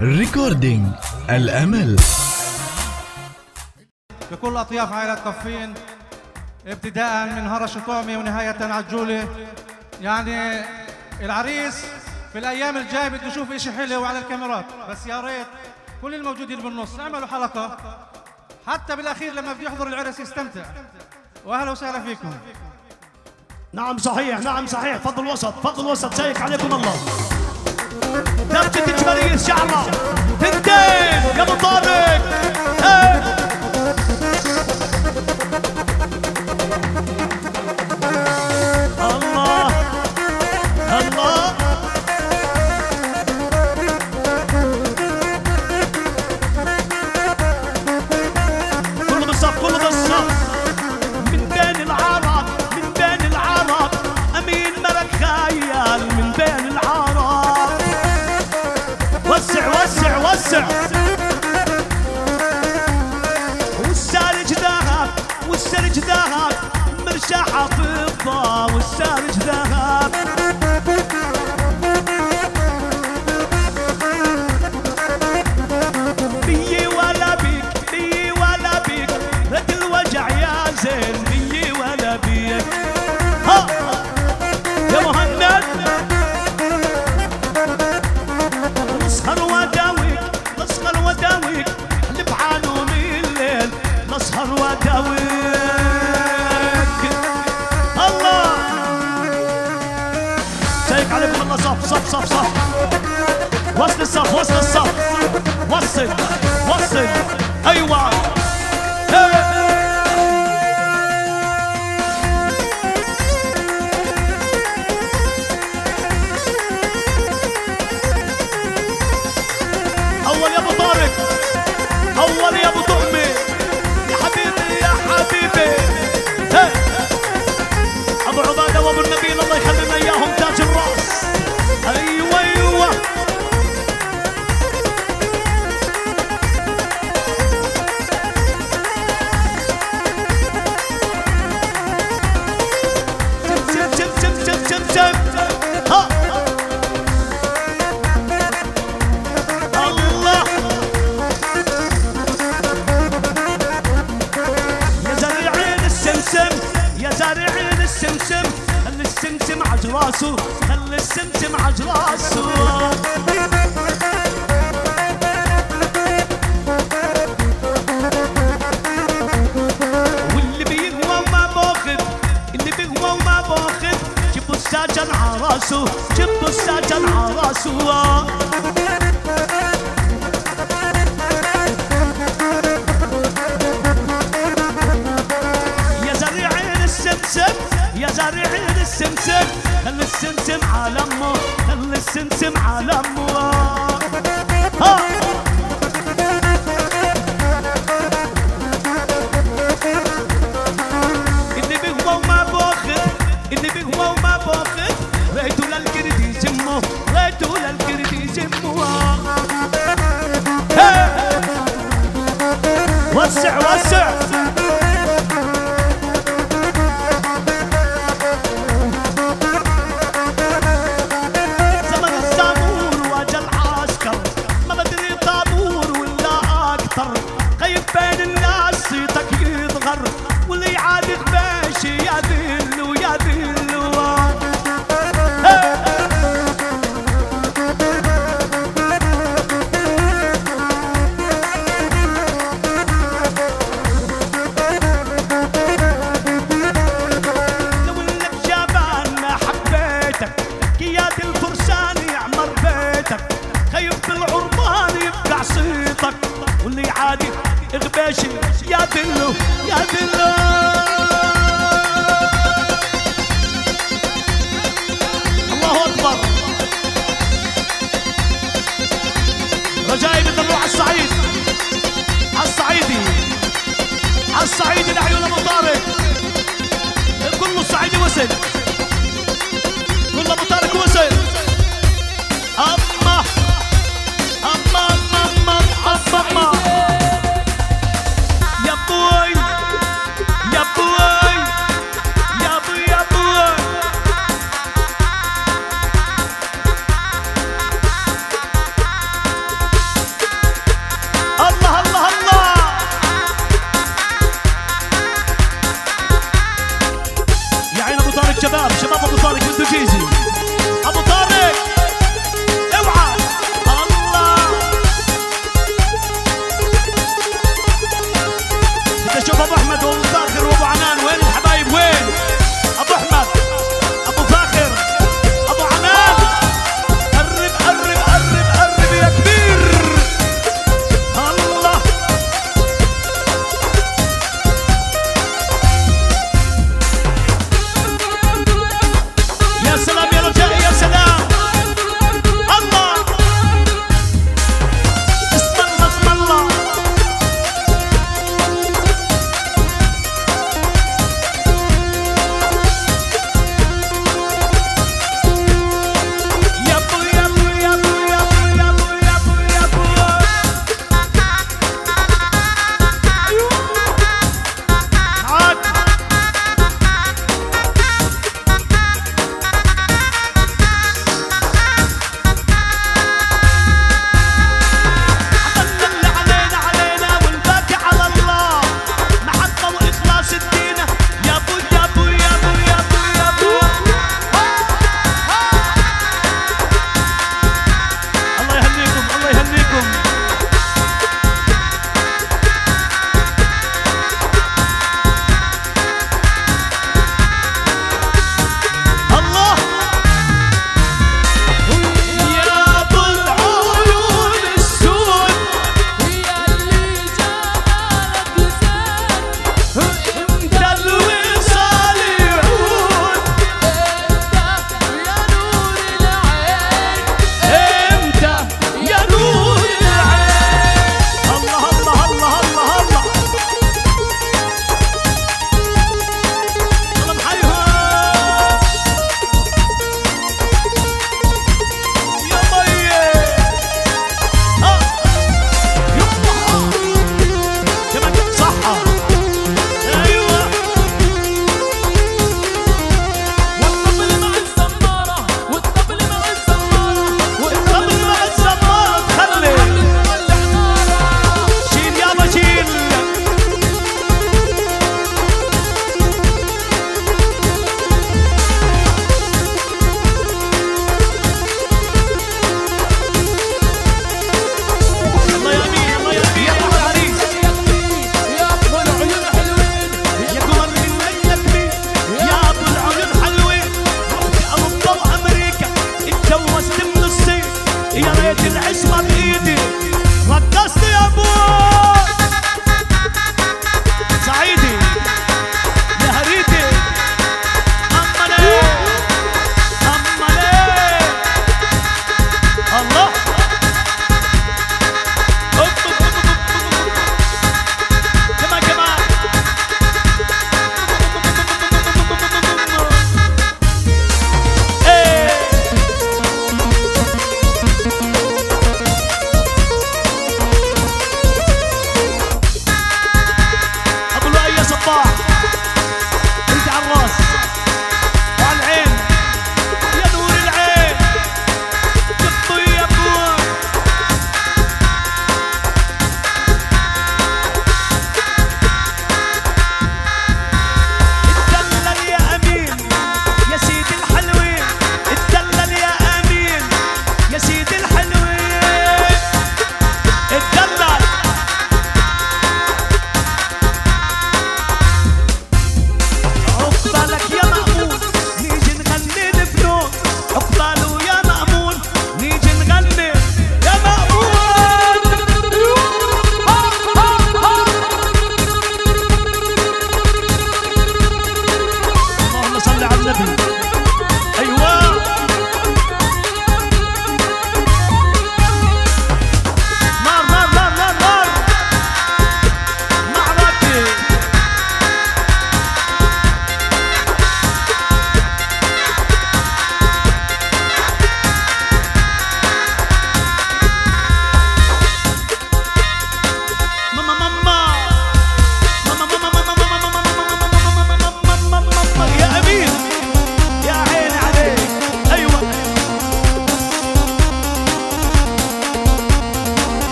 ريكوردينج الأمل. بكل أطياف عائلة قفين ابتداء من هرش طعمي ونهاية عجولة يعني العريس في الأيام الجاية بده يشوف إشي حلو على الكاميرات. بس يا ريت كل الموجودين بالنص اعملوا حلقة حتى بالأخير لما بده يحضر العرس يستمتع. وأهلا وسهلا فيكم. نعم صحيح نعم صحيح. فضل وسط فضل وسط. شيك عليكم الله. دبجة شعرة تنتين يا ابو طارق. savage soft, soft. راسه خلي السمسم عج راسه واللي بيغوى وما باخذ اللي بيغوى وما باخذ جيبوا الساجن عراسه جيبوا الساجن عراسه يا زارعين السمسم يا السمسم. السمسم عالمه ها. اللي بيهوى وما باخذ اللي بيهوى وما باخذ ريتو للقرد يجمه ريتو للقرد يجمه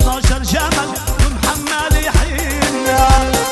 12 جمل ومحمل يحيينا.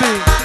Big.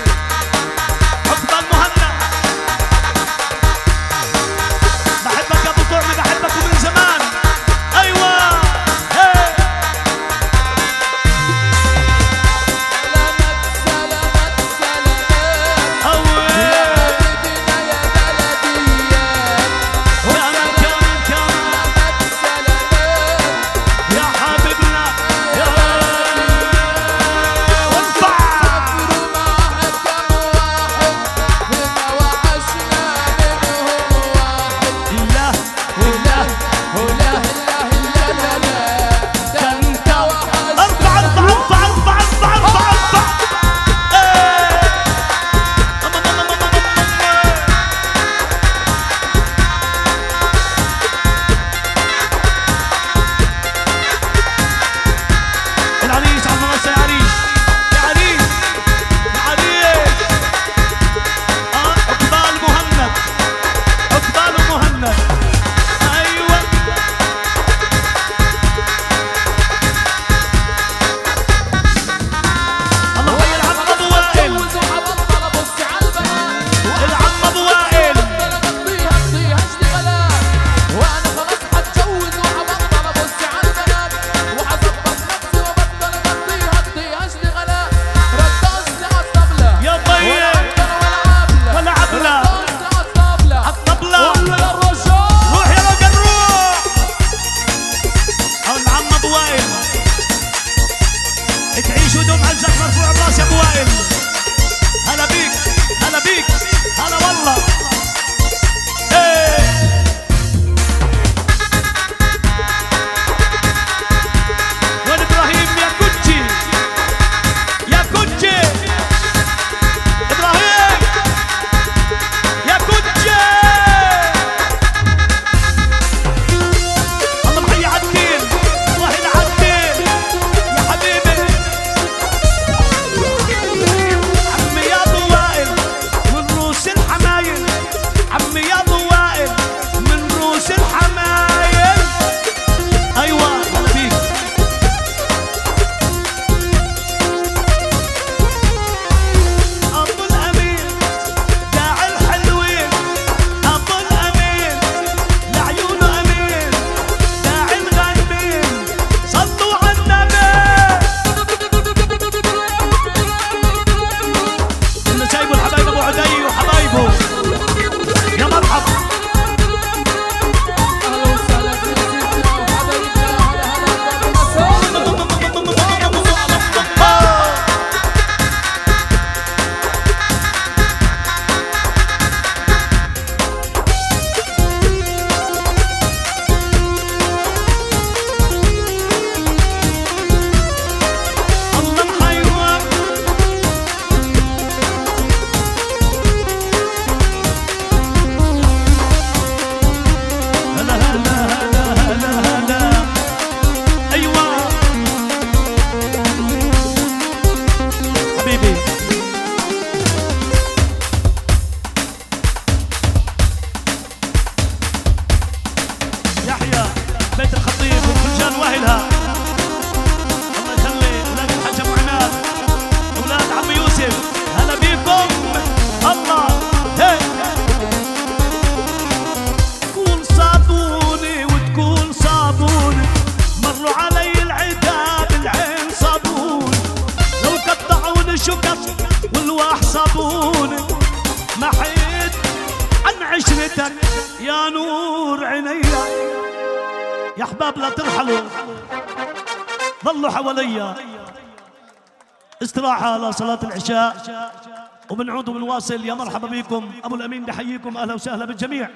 وصلوا علي العتاب العين صابون. لو قطعوني شقط والواح صابوني ما حيد عن عشرتك يا نور عيني. يا أحباب لا ترحلوا ظلوا حواليا استراحة لصلاة العشاء. وبنعود وبنواصل يا مرحبا بكم. أبو الأمين بحييكم. أهلا وسهلا بالجميع.